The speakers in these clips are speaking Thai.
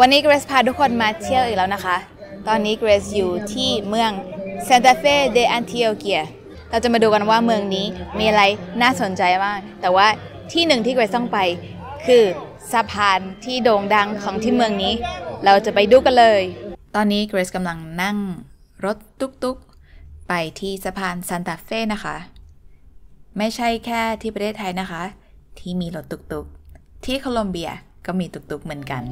วันนี้เกรซพาทุกคนมาเที่ยวอีกแล้วนะคะ ตอนนี้เกรซอยู่ที่เมืองซานตาเฟเดอันติโอเกีย เราจะมาดูกันว่าเมืองนี้มีอะไรน่าสนใจบ้าง แต่ว่าที่หนึ่งที่เกรซต้องไปคือสะพานที่โด่งดังของที่เมืองนี้ เราจะไปดูกันเลย ตอนนี้เกรซกำลังนั่งรถตุ๊กๆ ไปที่สะพานซานตาเฟนะคะ ไม่ใช่แค่ที่ประเทศไทยนะคะ ที่มีรถตุกๆ ที่โคลอมเบียก็มีตุกๆเหมือนกัน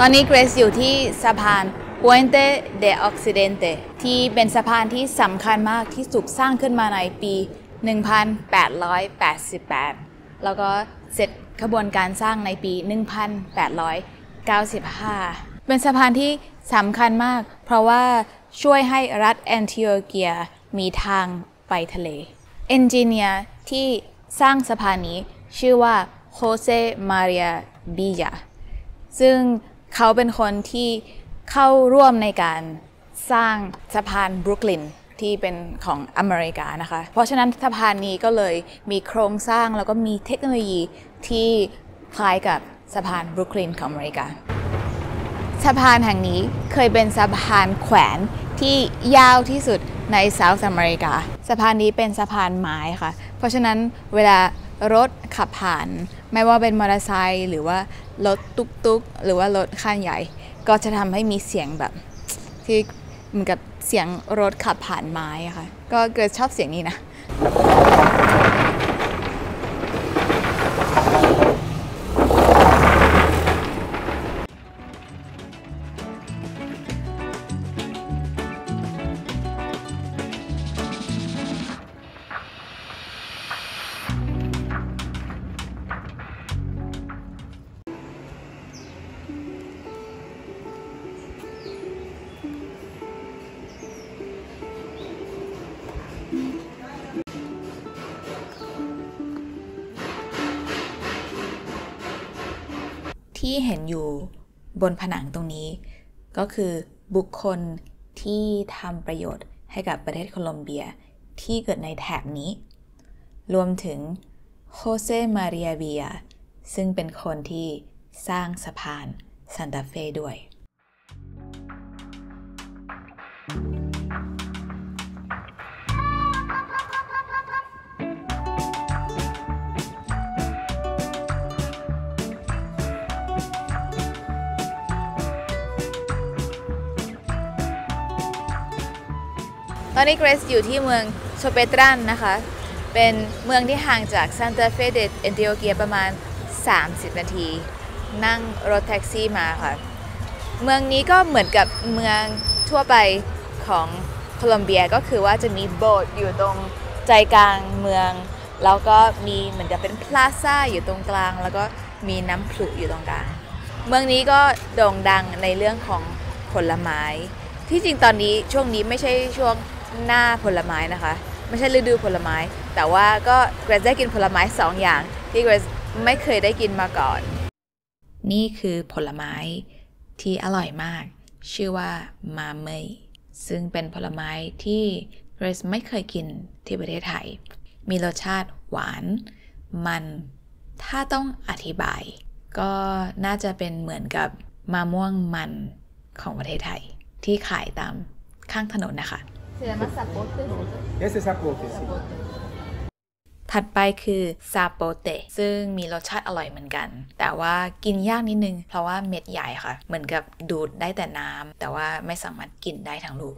ตอนนี้เกรซอยู่ที่สะพาน Puente de Occidente ที่เป็นสะพานที่สำคัญมากที่สุดสร้างขึ้นมาในปี 1888 แล้วก็เสร็จขบวนการสร้างในปี 1895 เป็นสะพานที่สำคัญมาก เพราะว่าช่วยให้รัฐแอนติโอเกียมีทางไปทะเล เอนจิเนียร์ที่สร้างสะพานนี้ชื่อว่าโ o เซมาเรียบิยาซึ่ง เขาเป็นคนที่เข้าร่วมในการสร้างสะพานบรุกลินที่เป็นของอเมริกานะคะ เพราะฉะนั้นสะพานนี้ก็เลยมีโครงสร้างแล้วก็มีเทคโนโลยีที่คล้ายกับสะพานบรุกลินของอเมริกา สะพานแห่งนี้เคยเป็นสะพานแขวนที่ยาวที่สุดในเซาท์อเมริกา สะพานนี้เป็นสะพานไม้ค่ะ เพราะฉะนั้นเวลารถ ขับผ่าน ไม่ว่าเป็นมอเตอร์ไซค์หรือว่ารถตุกตุกหรือว่ารถคันใหญ่ ก็จะทำให้มีเสียงแบบ ที่เหมือนกับเสียงรถขับผ่านไม้ค่ะ ก็เกิดชอบเสียงนี้นะ ที่เห็นอยู่บนผนังตรงนี้ ก็คือบุคคลที่ทำประโยชน์ให้กับประเทศโคลอมเบียที่เกิดในแถบนี้ รวมถึงโ o เซ มาเรียเบีย ซึ่งเป็นคนที่สร้างสะพานซันตาเฟ่ด้วยต ตอนนี้เกรซอยู่ที่เมืองโซเปตรันนะคะ เป็นเมืองที่ห่างจากซานตาเฟเดอันติโอเกียประมาณ 30 นาที นั่งรถแท็กซี่มาค่ะ เมืองนี้ก็เหมือนกับเมืองทั่วไปของโคลอมเบียก็คือว่าจะมีโบสถ์อยู่ตรงใจกลางเมือง แล้วก็มีเหมือนกับเป็นพลาซ่าอยู่ตรงกลาง แล้วก็มีน้ำพุอยู่ตรงกลาง เมืองนี้ก็โด่งดังในเรื่องของผลไม้ ที่จริงตอนนี้ช่วงนี้ไม่ใช่ช่วง หน้าผลไม้นะคะ ไม่ใช่ฤดูผลไม้ แต่ว่าก็เกรซได้กินผลไม้สองอย่าง ที่เกรซไม่เคยได้กินมาก่อน นี่คือผลไม้ที่อร่อยมาก ชื่อว่ามาเมยซึ่งเป็นผลไม้ที่เกรซไม่เคยกินที่ประเทศไทย มีรสชาติหวาน มัน ถ้าต้องอธิบาย ก็น่าจะเป็นเหมือนกับมะม่วงมันของประเทศไทย ที่ขายตามข้างถนนนะคะ Se llama zapote. Ese es zapote, sí. ถัดไปคือซาโปเตะซึ่งมีรสชาติอร่อยเหมือนกัน แต่ว่ากินยากนิดนึง เพราะว่าเม็ดใหญ่ค่ะ เหมือนกับดูดได้แต่น้ำแต่ว่าไม่สามารถกินได้ทั้งลูก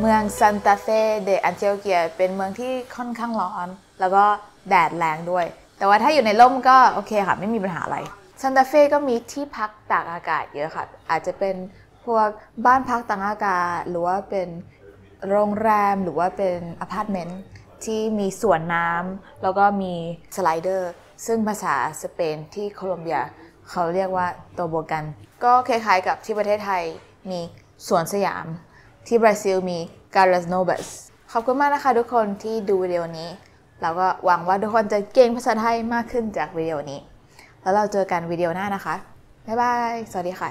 เมืองซานตาเฟเดอันติโอเกียเป็นเมืองที่ค่อนข้างร้อน แล้วก็แดดแรงด้วย แต่ว่าถ้าอยู่ในร่มก็โอเคค่ะ ไม่มีปัญหาอะไรซานตาเฟก็มีที่พักตากอากาศเยอะค่ะ อาจจะเป็นพวกบ้านพักตากอากาศ หรือว่าเป็นโรงแรมหรือว่าเป็นอพาร์ตเมนต์ที่มีสวนน้ำแล้วก็มีสไลเดอร์ซึ่งภาษาสเปนที่โคลอมเบีย เขาเรียกว่า tobogán ก็คล้ายๆกับที่ประเทศไทยมีสวนสยาม ที่บราซิลมีกาลาสโนเบสขอบคุณมากนะคะทุกคนที่ดูวิดีโอนี้ เราก็หวังว่าทุกคนจะเก่งภาษาไทยมากขึ้นจากวิดีโอนี้ แล้วเราเจอกันวิดีโอหน้านะคะ บ๊ายบาย สวัสดีค่ะ